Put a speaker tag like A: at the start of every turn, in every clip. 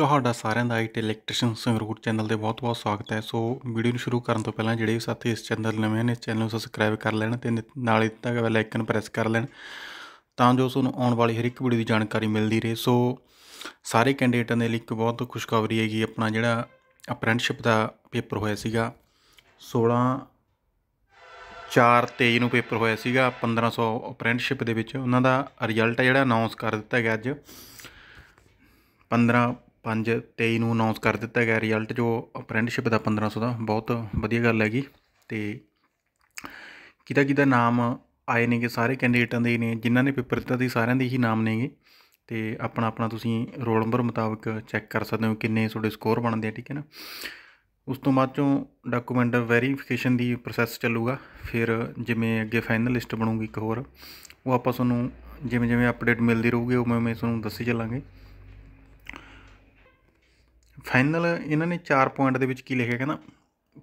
A: ਤੁਹਾਡਾ ਸਾਰਿਆਂ ਦਾ ਆਈਟੀ ਇਲੈਕਟ੍ਰੀਸ਼ੀਅਨ ਸੰਗਰੂਰ ਚੈਨਲ ਤੇ ਬਹੁਤ-ਬਹੁਤ ਸਵਾਗਤ ਹੈ। ਸੋ ਵੀਡੀਓ ਨੂੰ ਸ਼ੁਰੂ ਕਰਨ ਤੋਂ ਪਹਿਲਾਂ ਜਿਹੜੇ ਵੀ ਸਾਥੀ ਇਸ ਚੈਨਲ ਨਵੇਂ ਨੇ, ਇਸ ਚੈਨਲ ਨੂੰ ਸਬਸਕ੍ਰਾਈਬ ਕਰ ਲੈਣ ਤੇ ਨ- ਨਾਲ ਹੀ ਦਿੱਤਾ ਗਿਆ ਬੈਲ ਆਈਕਨ ਪ੍ਰੈਸ ਕਰ ਲੈਣ ਤਾਂ ਜੋ ਤੁਹਾਨੂੰ ਆਉਣ ਵਾਲੀ ਹਰ ਇੱਕ ਵੀਡੀਓ ਦੀ ਜਾਣਕਾਰੀ ਮਿਲਦੀ ਰਹੇ। ਸੋ ਸਾਰੇ ਕੈਂਡੀਡੇਟਾਂ ਦੇ ਲਈ ਇੱਕ ਬਹੁਤ ਖੁਸ਼ਖਬਰੀ ਹੈਗੀ, ਆਪਣਾ ਜਿਹੜਾ ਅਪ੍ਰੈਂਟਿਸਸ਼ਿਪ ਦਾ ਪੇਪਰ ਹੋਇਆ ਸੀਗਾ 16 4 23 ਨੂੰ ਪੇਪਰ ਹੋਇਆ ਸੀਗਾ 1500 ਅਪ੍ਰੈਂਟਿਸਸ਼ਿਪ ਦੇ ਵਿੱਚ। ਉਹਨਾਂ ਦਾ ਰਿਜ਼ਲਟ ਹੈ ਜਿਹੜਾ ਅਨਾਉਂਸ ਕਰ ਦਿੱਤਾ ਗਿਆ ਅੱਜ। 15 5 23 ਨੂੰ ਅਨਾਉਂਸ ਕਰ ਦਿੱਤਾ ਗਿਆ ਰਿਜ਼ਲਟ ਜੋ ਅਪ੍ਰੈਂਟਿਸਸ਼ਿਪ ਦਾ 1500 ਦਾ, ਬਹੁਤ ਵਧੀਆ ਗੱਲ ਹੈਗੀ। ਤੇ ਕਿਹਦਾ ਕਿਹਦਾ ਨਾਮ ਆਏ ਨੇਗੇ, ਸਾਰੇ ਕੈਂਡੀਡੇਟਾਂ ਦੇ ਹੀ ਨੇ, ਜਿਨ੍ਹਾਂ ਨੇ ਪੇਪਰ ਦਿੱਤਾ ਸੀ, ਸਾਰਿਆਂ ਦੇ ਹੀ ਨਾਮ ਨੇਗੇ। ਤੇ ਆਪਣਾ ਆਪਣਾ ਤੁਸੀਂ ਰੋਲ ਨੰਬਰ ਮੁਤਾਬਕ ਚੈੱਕ ਕਰ ਸਕਦੇ ਹੋ, ਕਿੰਨੇ ਤੁਹਾਡੇ ਸਕੋਰ ਬਣਦੇ ਆ, ਠੀਕ ਹੈ ਨਾ। ਉਸ ਤੋਂ ਬਾਅਦ ਚੋਂ ਡਾਕੂਮੈਂਟ ਵੈਰੀਫਿਕੇਸ਼ਨ ਦੀ ਪ੍ਰੋਸੈਸ ਚੱਲੂਗਾ। ਫਿਰ ਜਿਵੇਂ ਅੱਗੇ ਫਾਈਨਲ ਲਿਸਟ ਬਣੂਗੀ ਇੱਕ ਹੋਰ, ਉਹ ਆਪਾਂ ਤੁਹਾਨੂੰ ਜਿਵੇਂ ਜਿਵੇਂ ਅਪਡੇਟ ਮਿਲਦੀ ਰਹੂਗੀ ਉਵੇਂ ਉਵੇਂ ਤੁਹਾਨੂੰ ਦੱਸੀ ਚੱਲਾਂਗੇ। ਫਾਈਨਲ ਇਹਨਾਂ ਨੇ 4 ਪੁਆਇੰਟ ਦੇ ਵਿੱਚ ਕੀ ਲਿਖਿਆ ਕਹਿੰਦਾ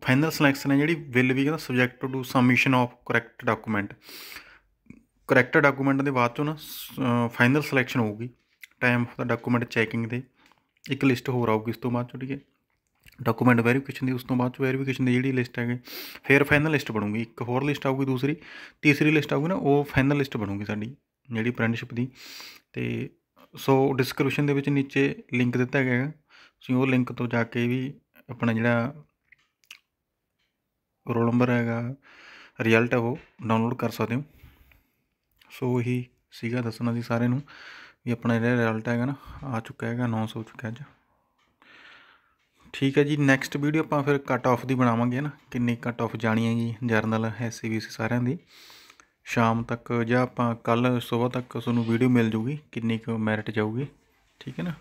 A: ਫਾਈਨਲ ਸਿਲੈਕਸ਼ਨ ਹੈ ਜਿਹੜੀ ਵਿਲ ਵੀ ਕਹਿੰਦਾ subject to submission of correct document correct document ਦੇ ਬਾਅਦ ਚੋਂ ਨਾ ਫਾਈਨਲ ਸਿਲੈਕਸ਼ਨ ਹੋਊਗੀ ਟਾਈਮ ਆਫ ਦਾ ਡਾਕੂਮੈਂਟ ਚੈਕਿੰਗ ਦੇ, ਇੱਕ ਲਿਸਟ ਹੋਰ ਆਊਗੀ ਇਸ ਤੋਂ ਬਾਅਦ ਚੋਂ, ਠੀਕ ਹੈ। ਡਾਕੂਮੈਂਟ ਵੈਰੀਫਿਕੇਸ਼ਨ ਦੀ ਉਸ ਤੋਂ ਬਾਅਦ ਚ ਵੈਰੀਫਿਕੇਸ਼ਨ ਦੀ ਜਿਹੜੀ ਲਿਸਟ ਹੈਗੀ, ਫਿਰ ਫਾਈਨਲ ਲਿਸਟ ਬਣੂਗੀ, ਇੱਕ ਹੋਰ ਲਿਸਟ ਆਊਗੀ ਦੂਸਰੀ, ਤੀਸਰੀ ਲਿਸਟ ਆਊਗੀ ਨਾ, ਉਹ ਫਾਈਨਲ ਲਿਸਟ ਬਣੂਗੀ ਸਾਡੀ, ਜਿਹੜੀ ਅਪ੍ਰੈਂਟਿਸਸ਼ਿਪ ਦੀ। ਤੇ ਸੋ ਡਿਸਕ੍ਰਿਪਸ਼ਨ ਦੇ ਵਿੱਚ ਨੀਚੇ ਲਿੰਕ ਦਿੱਤਾ ਗਿਆ ਹੈਗਾ। ਤੁਸੀਂ ਉਹ ਲਿੰਕ ਤੋਂ ਜਾ ਕੇ ਵੀ ਆਪਣਾ ਜਿਹੜਾ ਰੋਲ ਨੰਬਰ ਹੈਗਾ ਰਿਜ਼ਲਟ ਹੈ ਉਹ ਡਾਊਨਲੋਡ ਕਰ ਸਕਦੇ ਹੋ। ਸੋ ਇਹੀ ਸੀਗਾ ਦੱਸਣਾ ਸੀ ਸਾਰਿਆਂ ਨੂੰ ਵੀ ਆਪਣਾ ਜਿਹੜਾ ਰਿਜ਼ਲਟ ਹੈਗਾ ਨਾ, ਆ ਚੁੱਕਾ ਹੈਗਾ ਅਨਾਉਂਸ ਹੋ ਚੁੱਕਾ ਅੱਜ। ਠੀਕ ਹੈ ਜੀ ਨੈਕਸਟ ਵੀਡੀਓ ਆਪਾਂ ਫਿਰ ਕੱਟ ਆਫ ਦੀ ਬਣਾਵਾਂਗੇ ਨਾ, ਕਿੰਨੀ ਕੱਟ ਆਫ ਜਾਣੀ ਹੈਗੀ ਜਰਨਲ ਐਸਸੀਬੀਸੀ ਸਾਰਿਆਂ ਦੀ। ਸ਼ਾਮ ਤੱਕ ਜਾਂ ਆਪਾਂ ਕੱਲ ਸਵੇਰ ਤੱਕ ਤੁਹਾਨੂੰ ਵੀਡੀਓ ਮਿਲ ਜੂਗੀ, ਕਿੰਨੀ ਕੁ ਮੈਰਿਟ ਜਾਊਗੀ। ਠੀਕ ਹੈ ਨਾ?